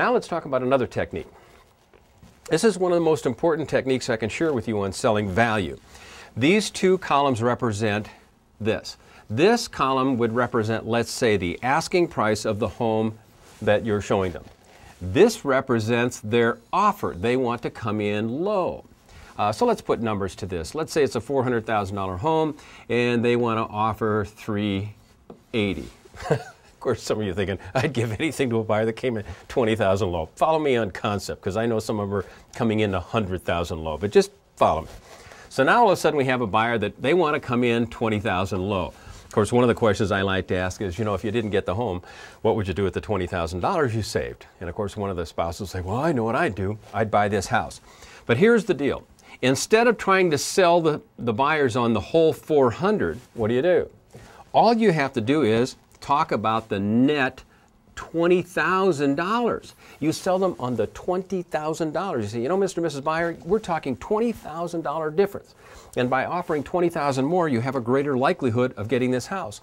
Now let's talk about another technique. This is one of the most important techniques I can share with you on selling value. These two columns represent this. This column would represent, let's say, the asking price of the home that you're showing them. This represents their offer. They want to come in low. Uh, so let's put numbers to this. Let's say it's a $400,000 home and they want to offer 380. of course, some of you thinking, I'd give anything to a buyer that came in 20,000 low. Follow me on concept because I know some of them are coming in 100,000 low, but just follow me. So now all of a sudden we have a buyer that they want to come in 20,000 low. Of course, one of the questions I like to ask is, you know, if you didn't get the home, what would you do with the $20,000 you saved? And of course, one of the spouses will say, well, I know what I'd do. I'd buy this house. But here's the deal. Instead of trying to sell the, the buyers on the whole 400, what do you do? All you have to do is talk about the net $20,000. You sell them on the $20,000. You say, you know, Mr. and Mrs. Buyer, we're talking $20,000 difference. And by offering 20,000 more, you have a greater likelihood of getting this house.